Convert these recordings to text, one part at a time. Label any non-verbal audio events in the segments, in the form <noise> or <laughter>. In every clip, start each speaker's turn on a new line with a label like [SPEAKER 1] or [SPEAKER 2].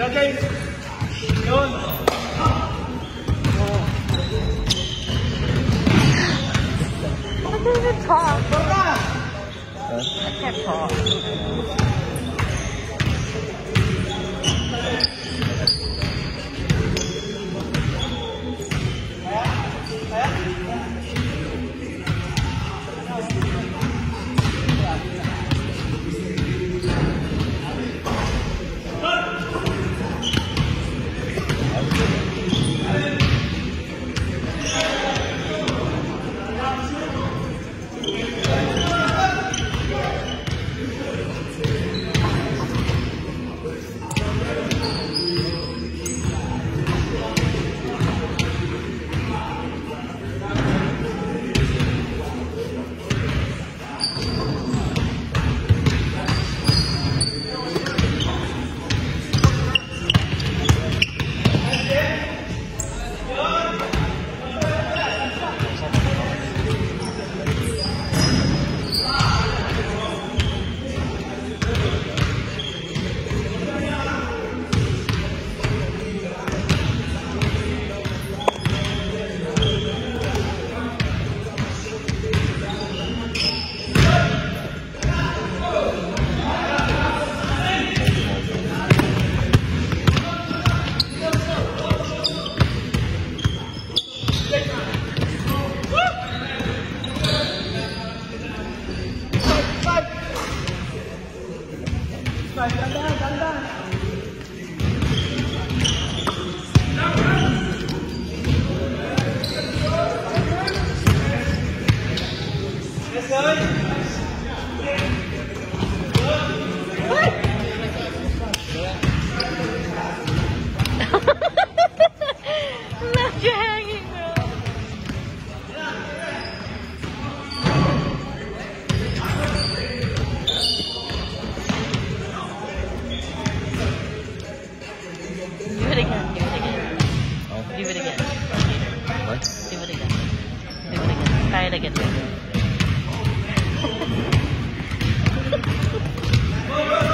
[SPEAKER 1] 太吵，太吵。Left you hanging, girl. Give it again. Give it again. Give it again.
[SPEAKER 2] What?
[SPEAKER 1] Give it again. Give it again. Try it again. Thank <laughs> you.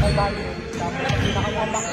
[SPEAKER 2] Bye-bye. Tapos, pinakamabak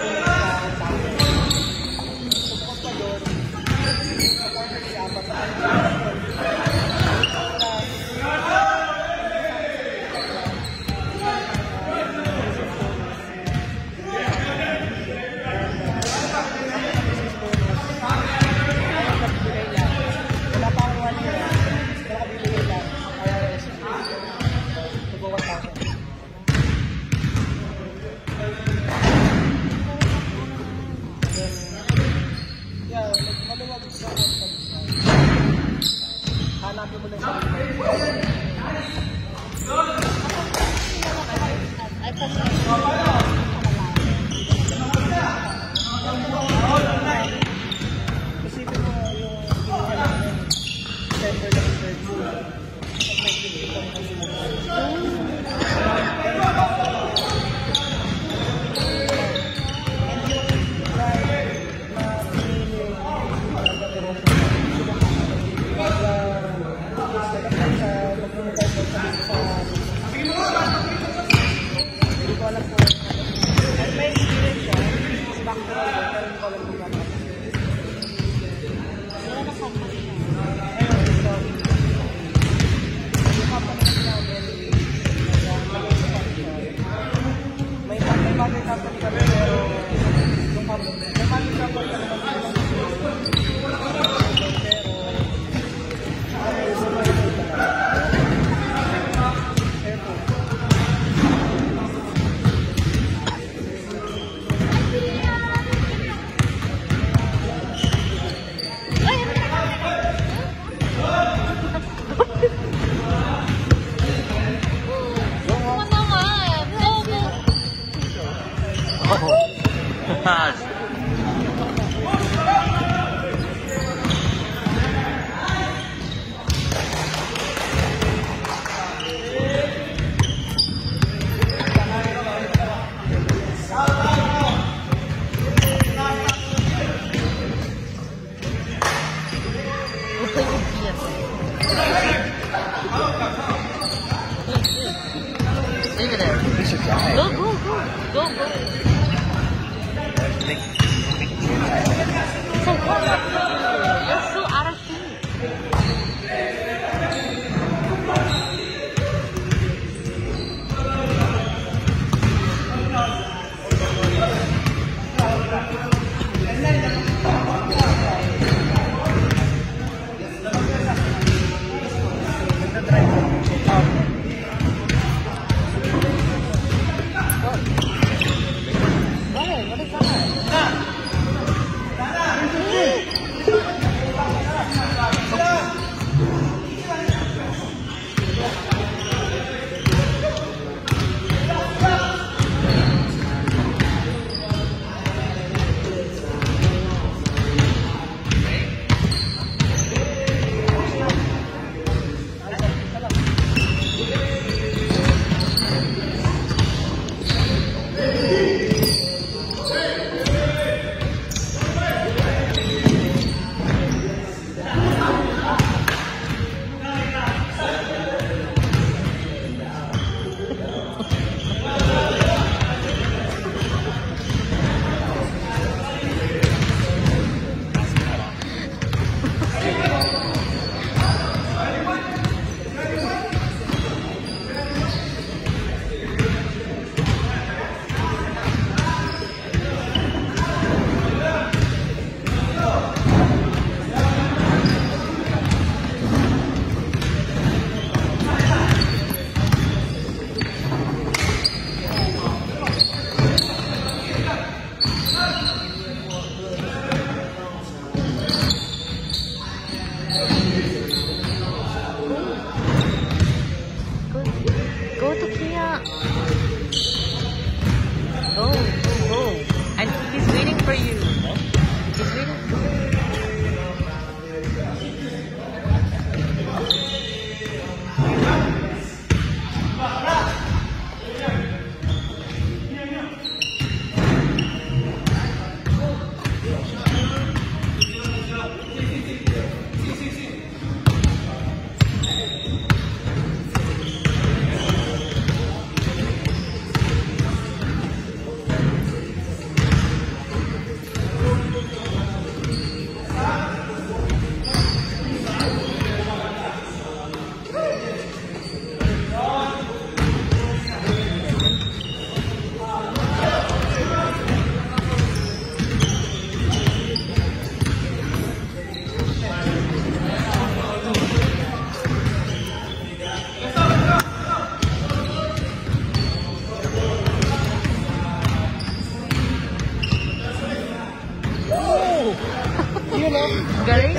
[SPEAKER 2] no?
[SPEAKER 1] Galing.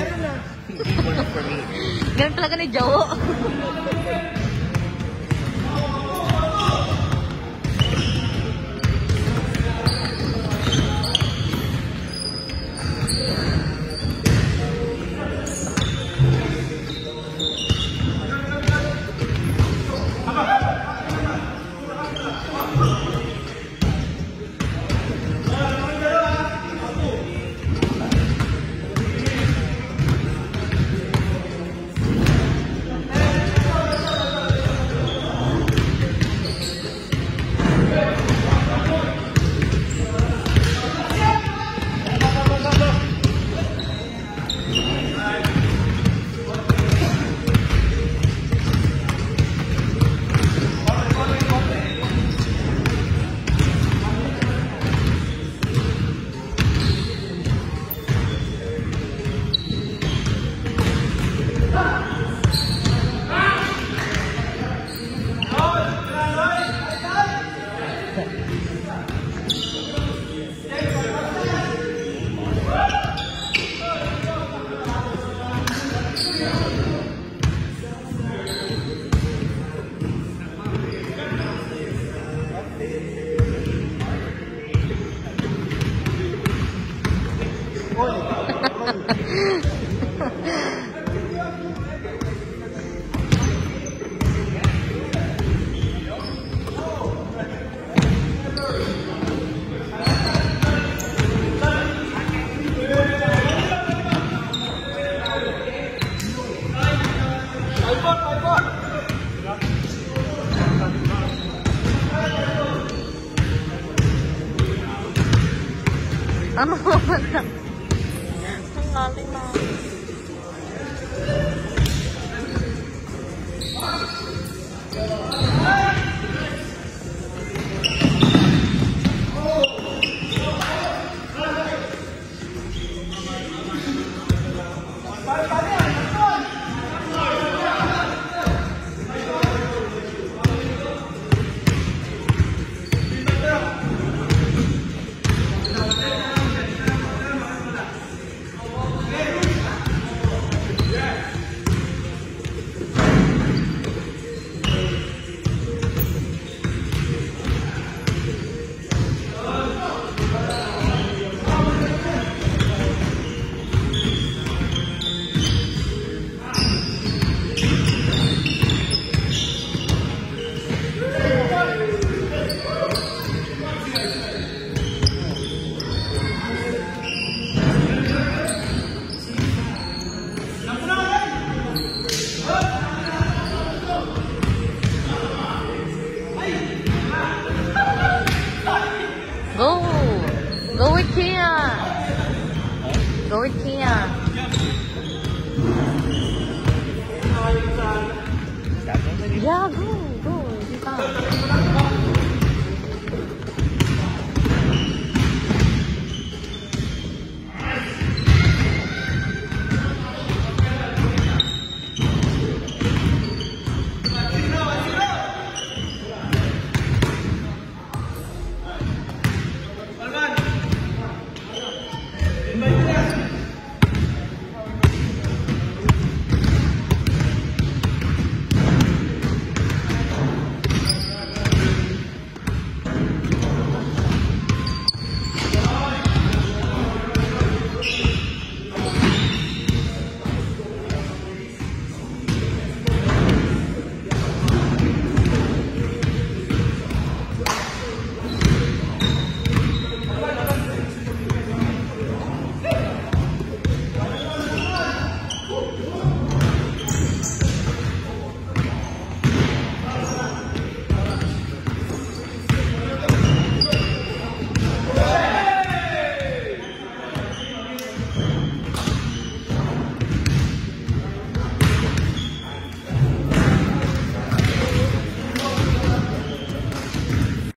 [SPEAKER 1] Galing talaga ni Jowo. 他们会不？心呀、啊。